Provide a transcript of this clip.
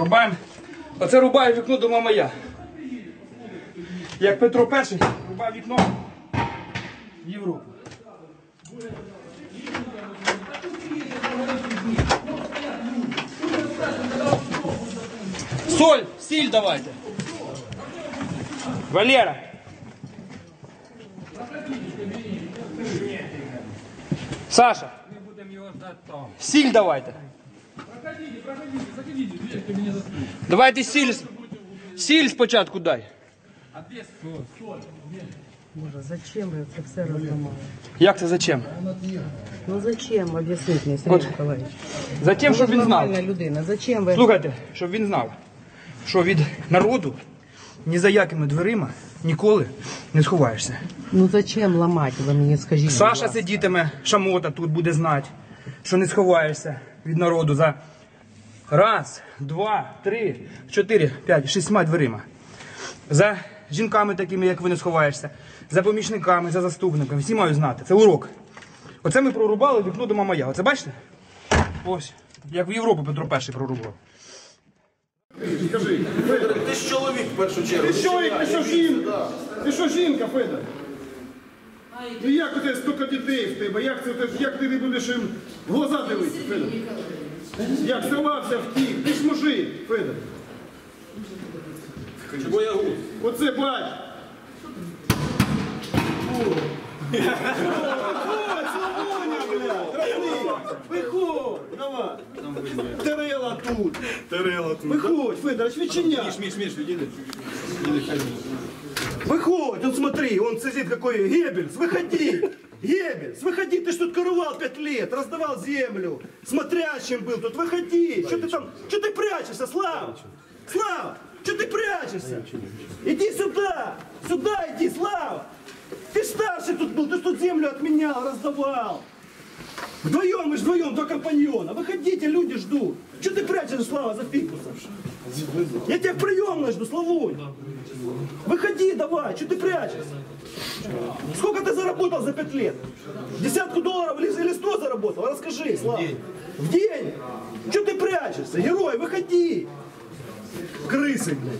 Рубаємо. Оце рубає вікно дома моя. Як Петро І рубав вікно в Європу. Соль, сіль давайте. Валера. Саша. Сіль давайте. Давайте сіль. Сіль спочатку дай. Боже, зачем ви це все розламали? Як це зачем? Ну зачем об'ясніть мені, Сергій От. Миколаївич? Затем, щоб він знав. Нормальна людина, зачем ви? Слухайте, щоб він знав, що від народу ні за якими дверима ніколи не сховаєшся. Ну зачем ламати, ви мені скажіть? будь Саша ласка? сидітиме, шамота тут буде знати, що не сховаєшся від народу за раз, два, три, чотири, п'ять, шістьма дверима. За жінками такими, як ви не сховаєшся, за помічниками, за заступниками. Всі мають знати. Це урок. Оце ми прорубали вікно дома моя. Оце бачите? Ось. Як в Європу Петро І прорубав. Ти ж чоловік в першу чергу. Ти що, ти що жінка? Ти що жінка, Федор? Ну як у тебе стільки дітей в тебе? Як, це, ти- як ти не будеш їм в глаза дивитися, Федор? Як сховався втік? Ти ж мужик, Федор. Боягуз. Оце бач. Виходь, давай. Терела тут. Терела тут. Виходь, Федор, відчиняй. Миш, Миш, відійди. Выходь, он смотри, он сидит какой Геббельс, выходи! Геббельс, выходи, ты ж тут корувал пять лет, раздавал землю, смотрящим был тут, выходи! Что ты там, что ты прячешься, Слава? Слава, что ты прячешься? Иди сюда, сюда иди, Слава! Ты ж старший тут был, ты ж тут землю отменял, раздавал! Вдвоем, мы ж вдвоем, два компаньона, выходите, люди ждут! Что ты прячешься, Слава, за фикусом? Я тебя в приемной жду, Славунь! Выходи давай, что ты прячешься? Сколько ты заработал за пять лет? Десятку долларов или, или сто заработал? Расскажи, Слава. В день? Что ты прячешься? Герой, выходи. Крысы, блядь.